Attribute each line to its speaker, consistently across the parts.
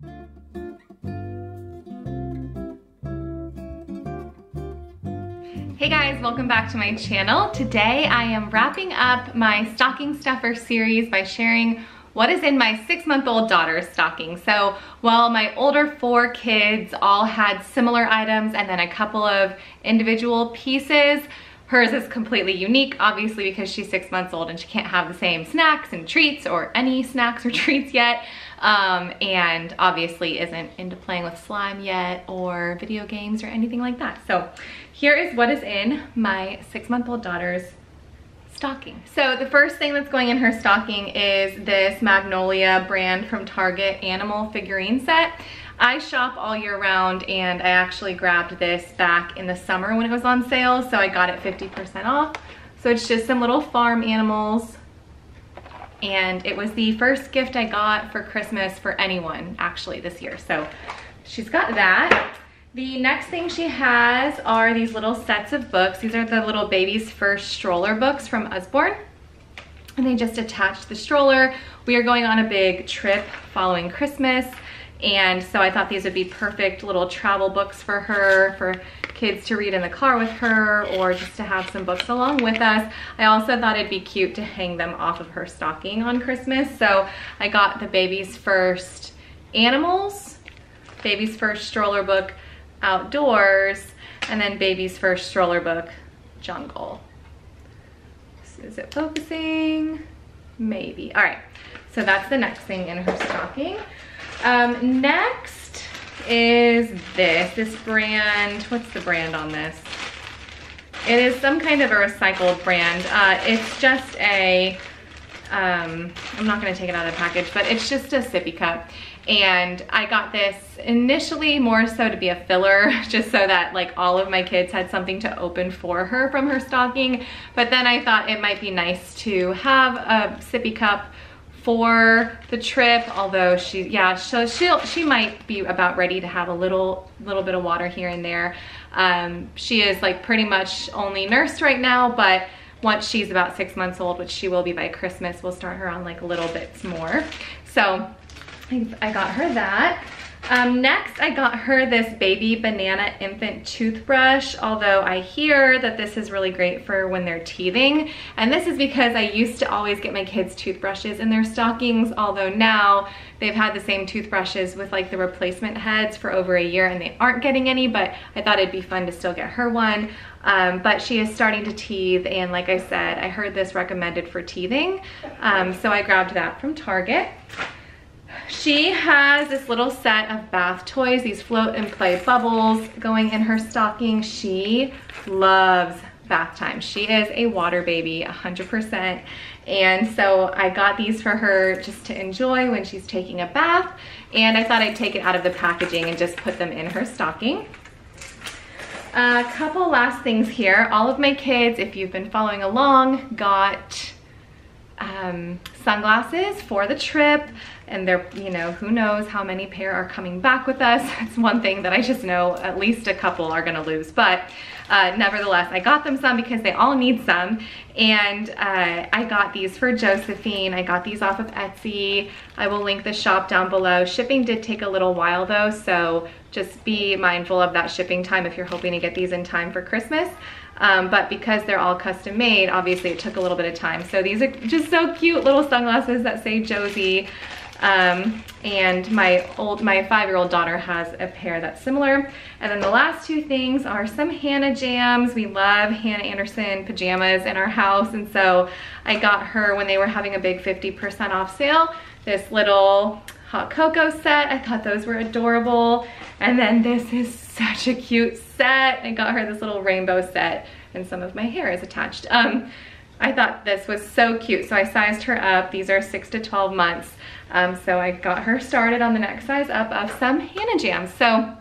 Speaker 1: Hey guys, welcome back to my channel. Today I am wrapping up my stocking stuffer series by sharing what is in my six month old daughter's stocking. So while my older four kids all had similar items and then a couple of individual pieces, hers is completely unique, obviously because she's six months old and she can't have the same snacks and treats or any snacks or treats yet. Um, and obviously isn't into playing with slime yet or video games or anything like that. So here is what is in my six month old daughter's stocking. So the first thing that's going in her stocking is this Magnolia brand from Target animal figurine set. I shop all year round and I actually grabbed this back in the summer when it was on sale, so I got it 50% off. So it's just some little farm animals and it was the first gift I got for Christmas for anyone actually this year. So she's got that. The next thing she has are these little sets of books. These are the little baby's first stroller books from Usborne. And they just attach the stroller. We are going on a big trip following Christmas. And so I thought these would be perfect little travel books for her, for kids to read in the car with her, or just to have some books along with us. I also thought it'd be cute to hang them off of her stocking on Christmas. So I got the Baby's First Animals, Baby's First Stroller Book, outdoors, and then baby's first stroller book, Jungle. Is it focusing? Maybe. All right, so that's the next thing in her stocking. Um, next is this, this brand, what's the brand on this? It is some kind of a recycled brand. Uh, it's just a, um, I'm not gonna take it out of the package, but it's just a sippy cup and I got this initially more so to be a filler just so that like all of my kids had something to open for her from her stocking but then I thought it might be nice to have a sippy cup for the trip although she yeah so she'll she might be about ready to have a little little bit of water here and there um, she is like pretty much only nursed right now but once she's about six months old which she will be by Christmas we'll start her on like little bits more so I got her that. Um, next, I got her this Baby Banana Infant Toothbrush, although I hear that this is really great for when they're teething. And this is because I used to always get my kids toothbrushes in their stockings, although now they've had the same toothbrushes with like the replacement heads for over a year and they aren't getting any, but I thought it'd be fun to still get her one. Um, but she is starting to teeth and like I said, I heard this recommended for teething. Um, so I grabbed that from Target. She has this little set of bath toys, these float and play bubbles going in her stocking. She loves bath time. She is a water baby, 100%. And so I got these for her just to enjoy when she's taking a bath. And I thought I'd take it out of the packaging and just put them in her stocking. A couple last things here. All of my kids, if you've been following along, got um, sunglasses for the trip and they're, you know, who knows how many pair are coming back with us. It's one thing that I just know at least a couple are gonna lose, but uh, nevertheless, I got them some because they all need some. And uh, I got these for Josephine. I got these off of Etsy. I will link the shop down below. Shipping did take a little while though, so just be mindful of that shipping time if you're hoping to get these in time for Christmas. Um, but because they're all custom made, obviously it took a little bit of time. So these are just so cute little sunglasses that say Josie. Um, and my old, my five-year-old daughter has a pair that's similar. And then the last two things are some Hanna jams. We love Hanna Andersson pajamas in our house. And so I got her when they were having a big 50% off sale, this little hot cocoa set. I thought those were adorable. And then this is such a cute set. I got her this little rainbow set and some of my hair is attached. Um, I thought this was so cute. So I sized her up. These are six to 12 months. Um, so I got her started on the next size up of some Hanna Jams. So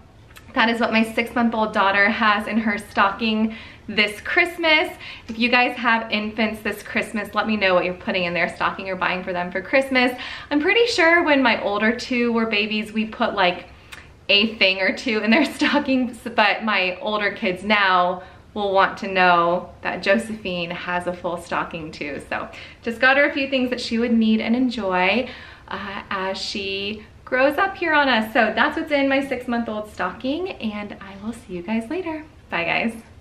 Speaker 1: that is what my six month old daughter has in her stocking this Christmas. If you guys have infants this Christmas, let me know what you're putting in their stocking or buying for them for Christmas. I'm pretty sure when my older two were babies, we put like a thing or two in their stockings, but my older kids now will want to know that Josephine has a full stocking too. So just got her a few things that she would need and enjoy uh, as she grows up here on us. So that's what's in my six month old stocking and I will see you guys later. Bye guys.